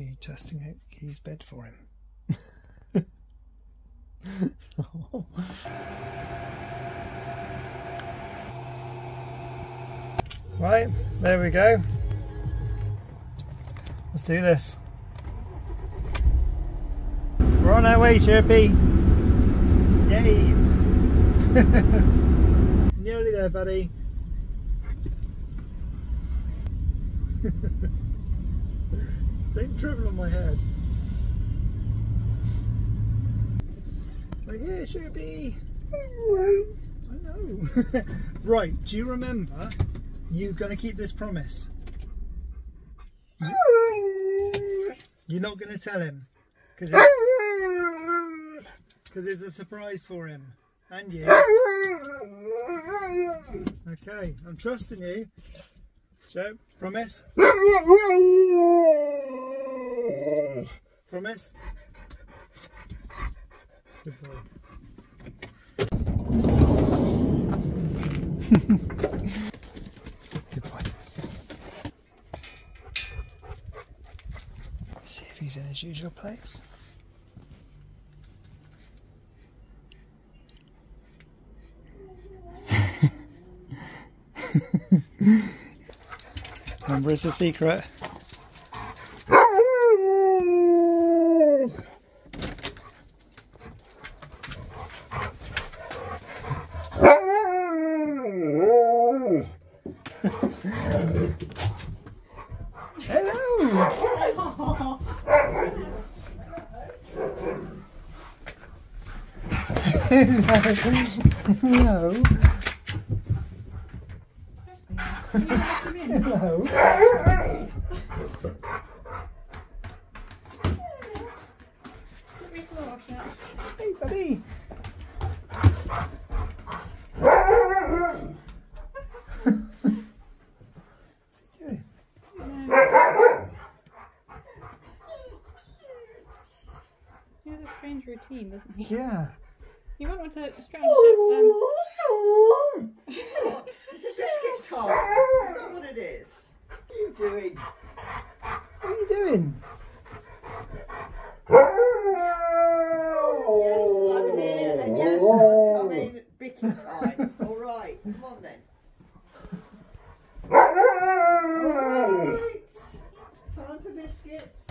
You testing out Key's bed for him? right, there we go. Let's do this. We're on our way, Chirpy. Yay! Nearly there, buddy. Don't dribble on my head. We're here, Chirpy. I know. right, do you remember? you're gonna keep this promise? You're not gonna tell him? Because it's, it's a surprise for him. And you. Okay, I'm trusting you. Joe, promise? Promise? Good boy. Good boy. See if he's in his usual place. Remember, it's a secret. Hello. Hello. Hey, buddy. He has a strange routine, doesn't he? Yeah. You want him to strange um, It's a biscuit tart. Is that what it is? What are you doing? What are you doing? Yes, I'm here, and yes, I'm coming. Bicky time. All right, come on then. Right. Time for biscuits.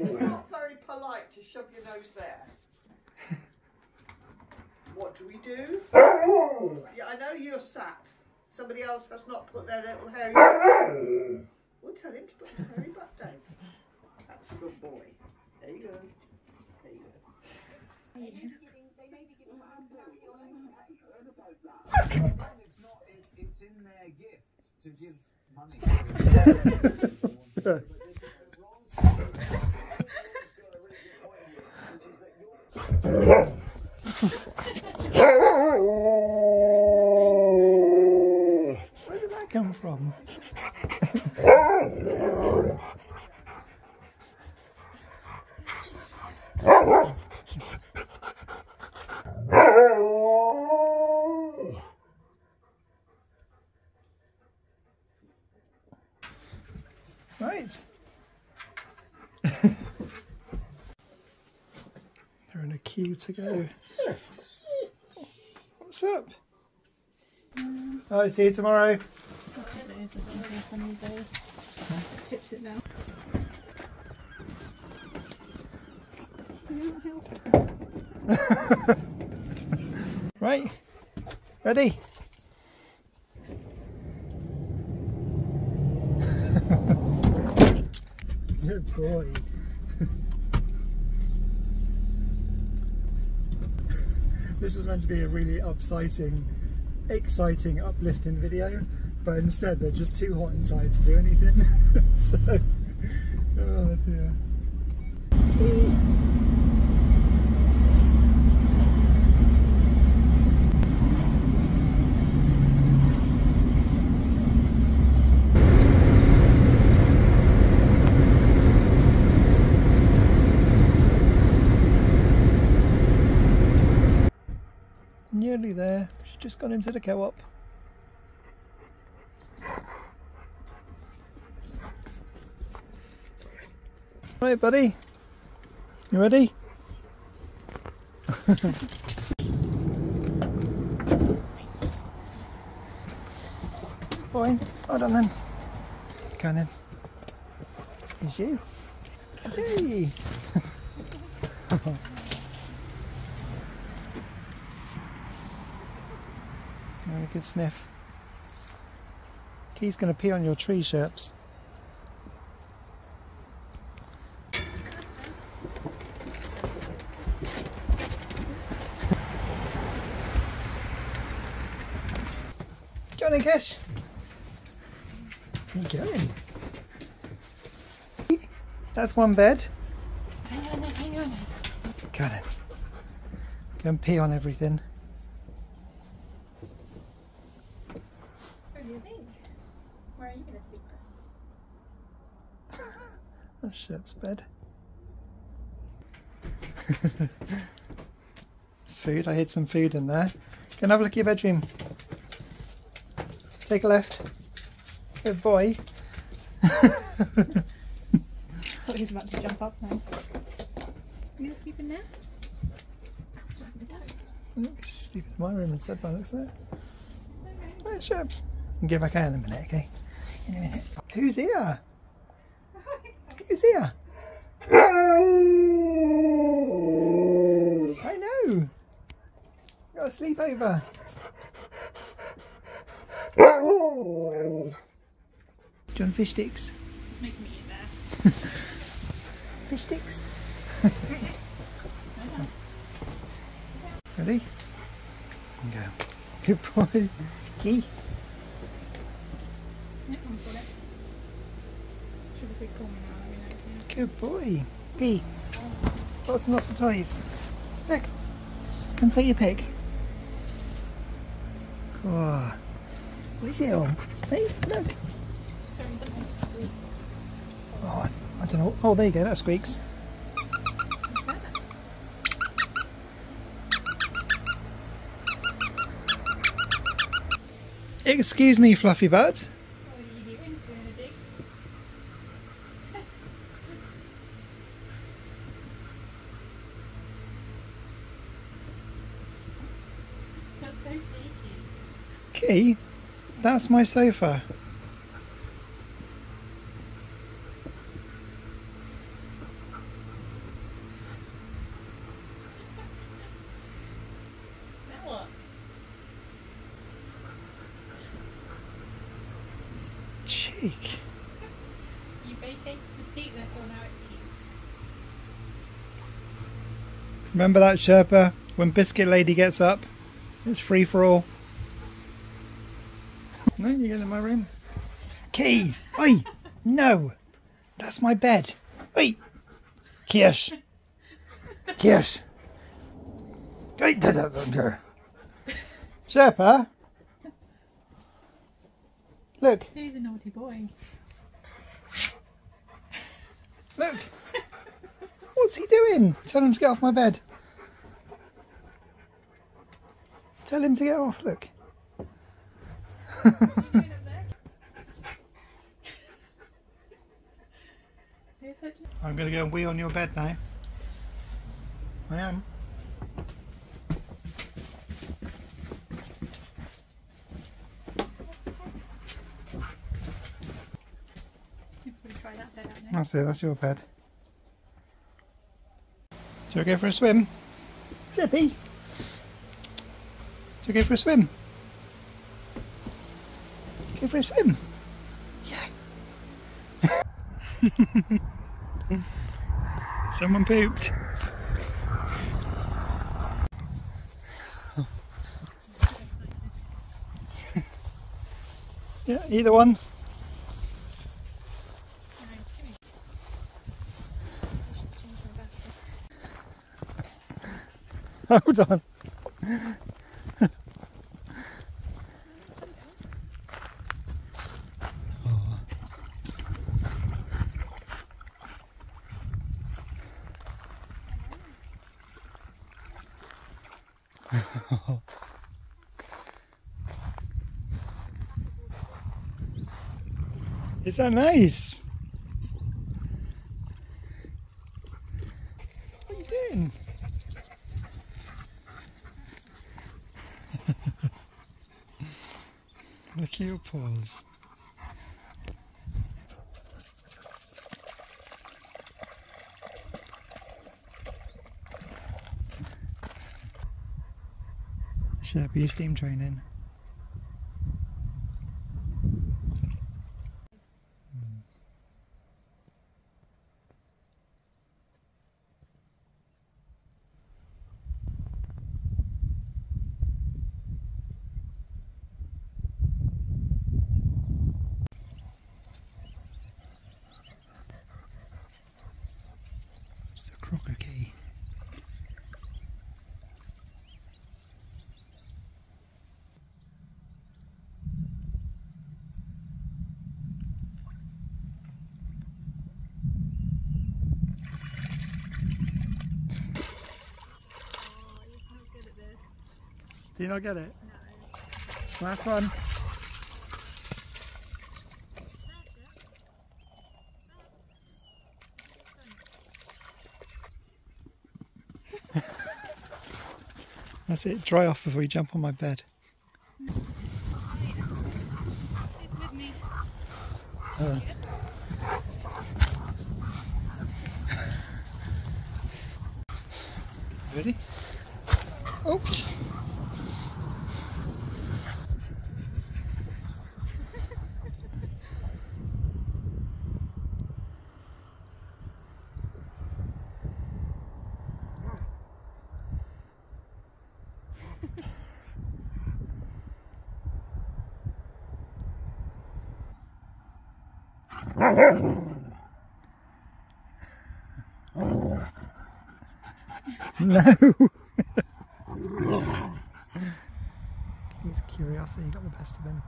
It's not very polite to shove your nose there. What do we do? Yeah, I know you're sat. Somebody else has not put their little hairy. We'll tell him to put his hairy butt down. That's a good boy. There you go. There you go. it's not. It, it's in their gift to give money. Where did that come from? Right. They're in a queue to go. What's up? Oh, see you tomorrow. Some days. Tips it down. Right. Ready? Good boy. this is meant to be a really upsiting, exciting, uplifting video, but instead they're just too hot and tired to do anything. so, oh dear. Nearly there. She just gone into the co-op. Right, buddy. You ready? Boy, hold on then. Go on then. It's you. Hey. Have a good sniff. Key's going to pee on your tree sherps. Cash. Where you going? That's one bed. Hang on, hang on. Go on then. Go and pee on everything. What do you think? Where are you going to sleep? That's Shep's bed. it's food. I hid some food in there. Go and have a look at your bedroom. Take a left. Good boy. thought he was about to jump up now. You going to sleep in there? He's sleeping in my room instead by the looks of it. Okay. Right, Shep's. I'll get back out in a minute, okay? In a minute. Who's here? Who's here? I know. Got a sleepover. Do you want fish sticks? Making me eat there. Fish sticks. Ready? Go. Good boy. Key. Yep, I'm for it. Should be pretty now, let me know. yeah. Good boy. Key. Lots and lots of toys. Look. Come take your pick. Oh. Where's? Hey, look. Oh, I don't know. Oh, there you go. That squeaks. Excuse me, Fluffy Butt. What are you doing? Doing a dig? That's so cheeky. Key, that's my sofa. Cheek. You vacated the seat, therefore now it's cute. Remember that, Sherpa? When Biscuit Lady gets up, it's free for all. No, you get in my room. Key! Oi! No! That's my bed. Oi! Kirsch! Kirsch! Sherpa! Look, He's a naughty boy. look! What's he doing? Tell him to get off my bed. Tell him to get off, look. What are you doing up there? You're such a... I'm going to go and wee on your bed now. I am. You'll probably try that bed out next. That's it, that's your bed. Do I go for a swim? Zippy? Do I go for a swim? Go for a swim? Yeah. Someone pooped. yeah, either one. Hold on. Is that nice? What are you doing? Look at your paws. Sherpy steam training. It's the crocker key. Do you not get it? No. Last one. That's it, dry off before you jump on my bed me. Uh. Ready? Oops. No. His curiosity got the best of him.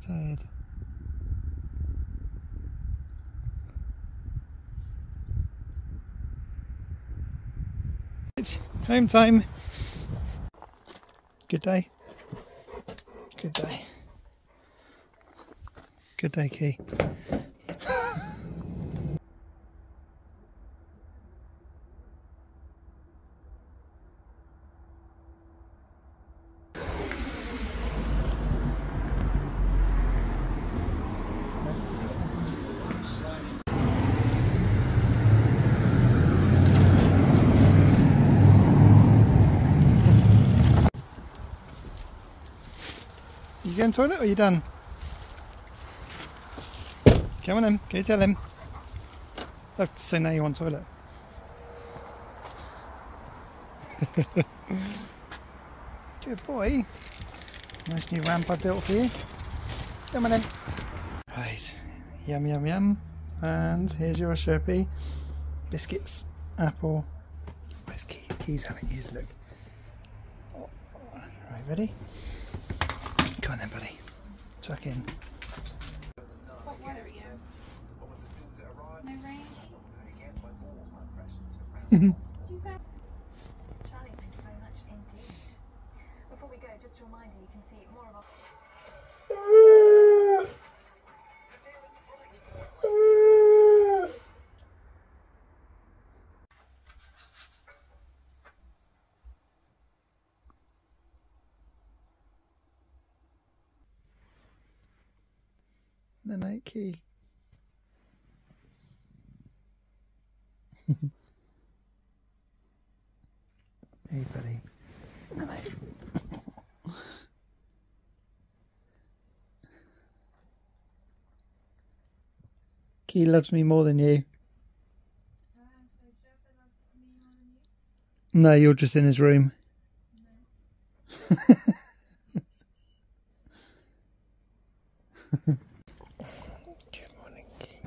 Tired. It's home time. Good day. Good day. Good day, Key. Toilet or you done? Come on in, go tell him. Oh, so now you want toilet. Good boy. Nice new ramp I built for you. Come on in. Right, yum yum yum. And here's your Sherpy. Biscuits, apple. Where's Key? Key's having his look. Right, ready? Come on then, buddy. Tuck in. What key. hey, buddy. Key loves me more than you. No, you're just in his room. Good morning, Key.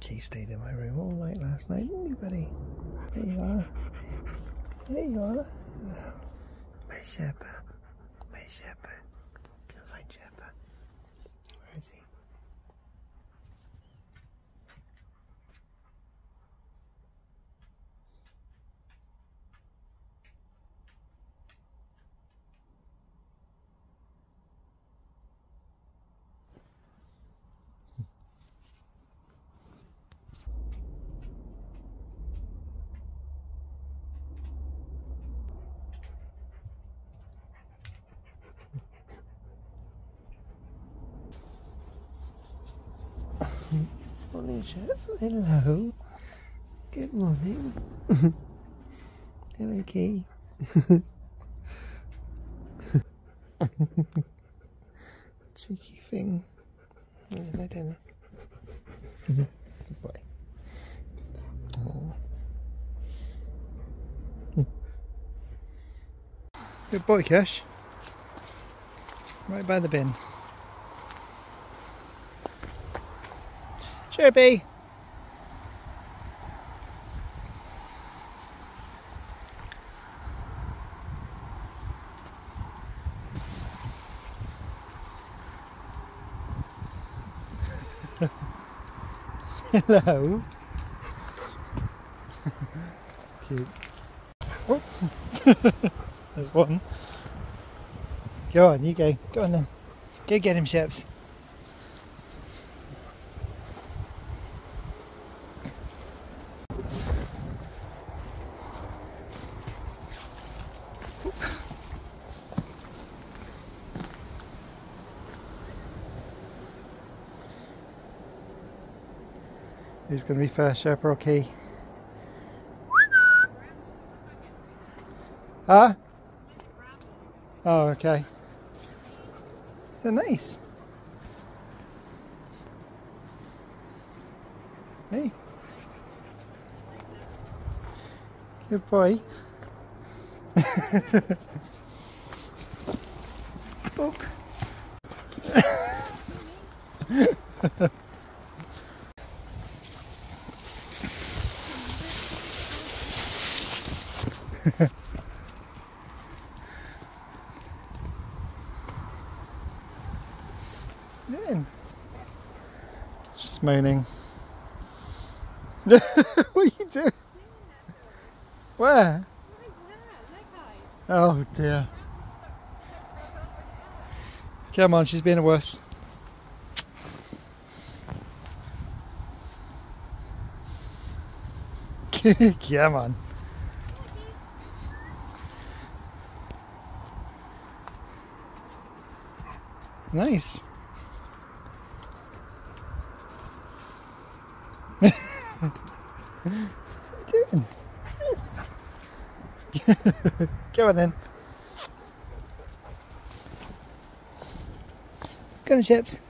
Keith stayed in my room all night last night, didn't you, buddy? There you are. There you are. Hello. My shepherd. My shepherd. Go find shepherd. Where is he? Chef. Hello. Good morning. Hello, Key. Cheeky thing. Yeah, lie down there. Good boy. Aw. Good boy, Cash. Right by the bin. Chirpy. Hello. Cute. Oh. There's one. Go on, you go. Go on then. Go get him, Sheps. Who's going to be first, Sherpa or Key? Huh? Oh, okay. They're nice. Hey. Good boy. doing? She's moaning. what are you doing? Where? Oh dear. Come on, she's being wuss. Come on. Nice. what are you doing? Go on then. Go on, Chips.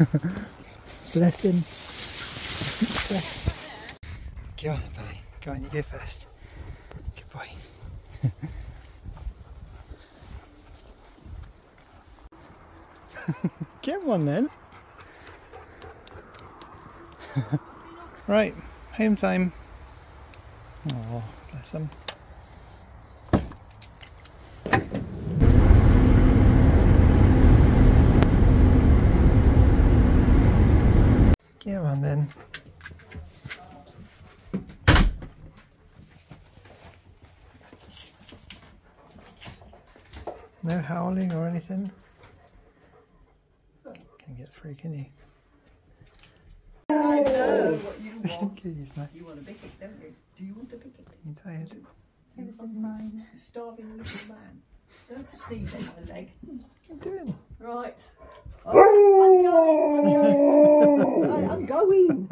Bless him. Bless. Go on buddy. Go on, you go first. Good boy. Get one then. Right, home time. Oh, bless them. Come on then. No howling or anything? Can get through, can you? I know what you want. Keys, no. You want a bicket, don't you? Do you want a bicket? You tired? This is mine. Starving little man. Don't sneeze on my leg. What are you doing? Right. Oh, I'm going. I- I'm going.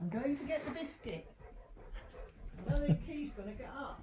I'm going to get the biscuit. I know the key's going to get up.